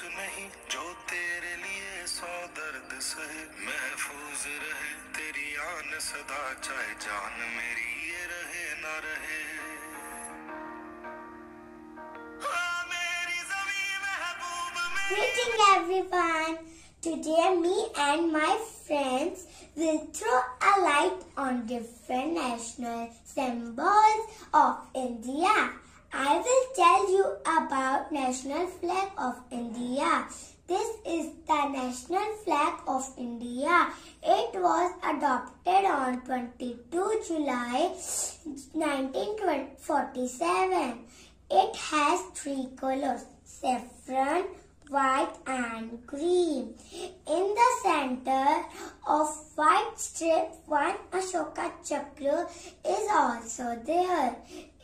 नहीं जो तेरे लिए सौ दर्द सहे महफूज रहे तेरी आन सदा चाहे जान मेरी ये रहे ना रहे हाँ, मेरी ज़मीं महबूब मेरी Greeting everyone! Today me and my friends will throw a light on different national symbols of India. I will tell you about national flag of India. This is the national flag of India. It was adopted on 22 July 1947. It has three colors saffron, white, and green. In the center of white strip, one Ashoka Chakra is also there.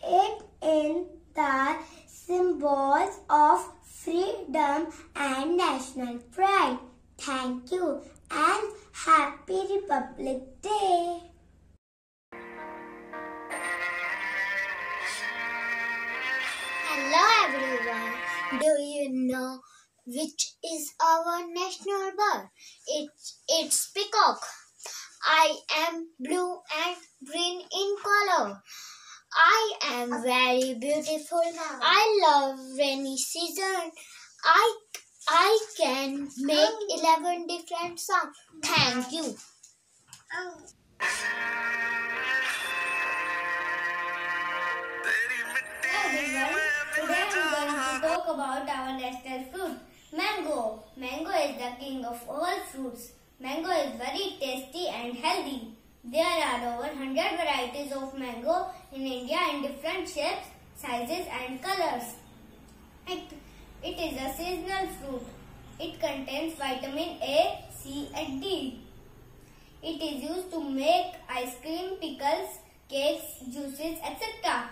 It in the symbols of freedom and national pride. Thank you and Happy Republic Day. Hello everyone. Do you know which is our national bird? It's it's peacock. I am blue and green in color. I am very beautiful. I love rainy season. I I can make 11 different songs. Thank you. Today I'm going to talk about our national fruit, mango. Mango is the king of all fruits. Mango is very tasty and healthy. There are over 100 varieties of mango in India in different shapes, sizes and colors. It, it is a seasonal fruit. It contains vitamin A, C and D. It is used to make ice cream, pickles, cakes, juices, etc.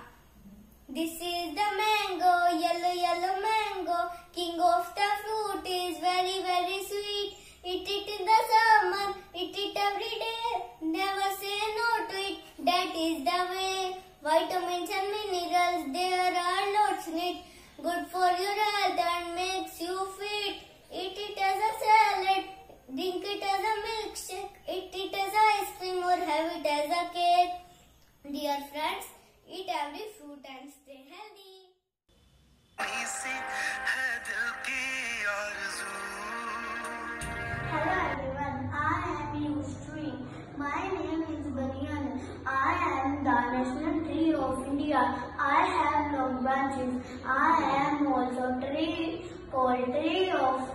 This is the mango, yellow, yellow mango. King of the fruit is very, very sweet. Eat it in the summer, eat it every day. Never say no to it, that is the way. Vitamins and minerals, there are lots in it. Good for your health and makes you fit. Eat it as a salad, drink it as a milkshake, eat it as ice cream or have it as a cake. Dear friends, eat every fruit and stay healthy. Hello everyone, I am Yusri. My of India. I have long branches. I am also tree called tree of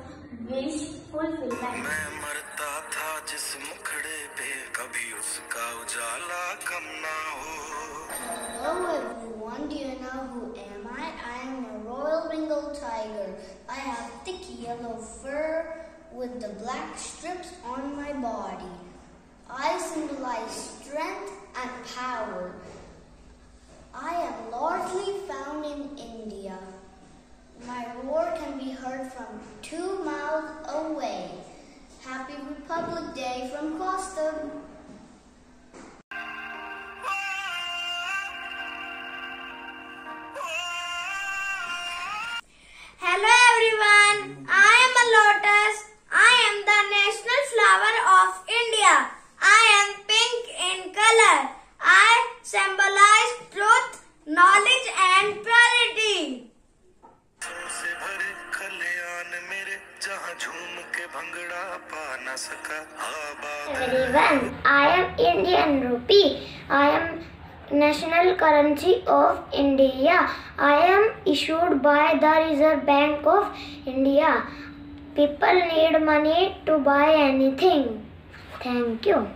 wish fulfillment. मैं मरता था जिस मुखड़े पे कभी उसका उजाला कम ना हो Hello everyone, do you know who am I? I am a Royal Bengal tiger. I have thick yellow fur with the black strips on my body. I symbolize strength and power. I am largely found in जहाँ झूम के भंगड़ा पा न सका everyone. I am Indian rupee. I am national currency of India. I am issued by the Reserve Bank of India. People need money to buy anything. Thank you.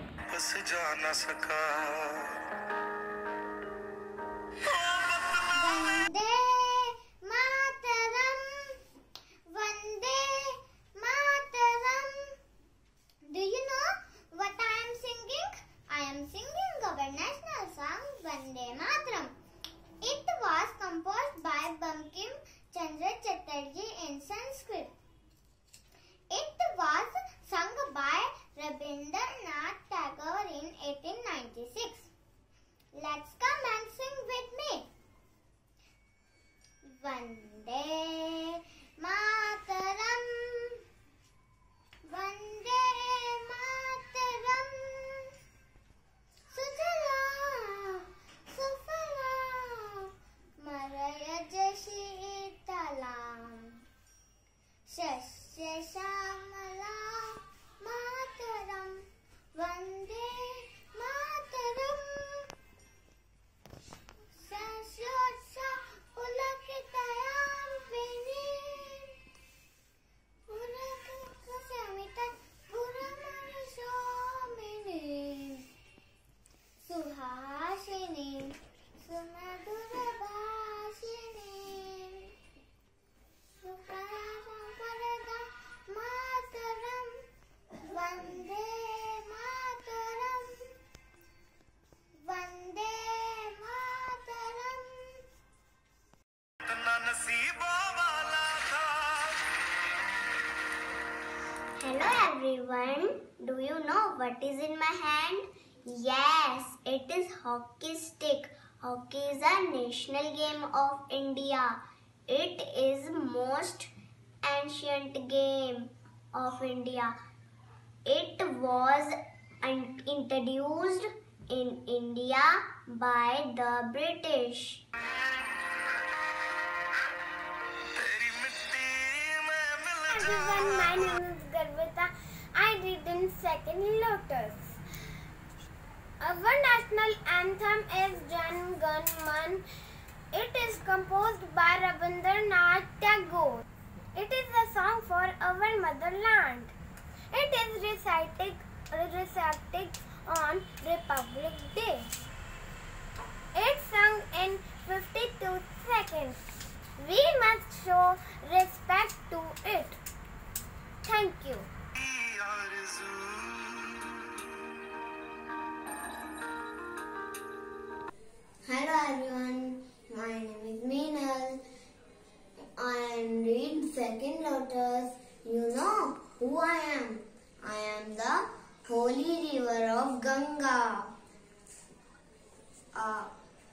what is in my hand? Yes, it is hockey stick. Hockey is a national game of India. It is most ancient game of India. It was introduced in India by the British. Everyone, my name is Garvita. Read second Lotus. Our national anthem is Jan Gan Man. It is composed by Rabindranath Tagore. It is a song for our motherland. It is recited, recited on Republic Day. Lotus. You know who I am. I am the holy river of Ganga. Uh,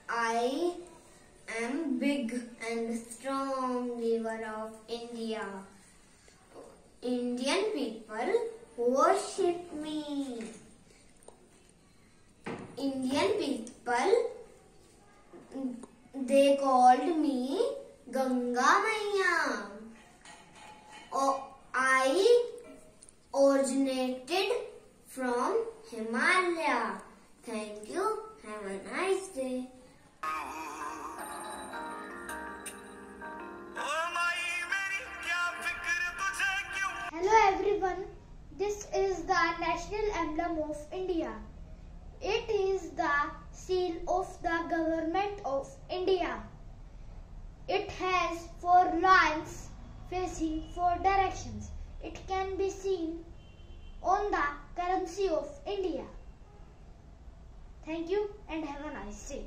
I am big and strong river of India. Indian people worship me. Indian people they called me Ganga Maiya. I originated from Himalaya. Thank you. Have a nice day. Hello everyone. This is the national emblem of India. It is the seal of the government of India. It has four lines facing four directions. It can be seen on the currency of India. Thank you and have a nice day.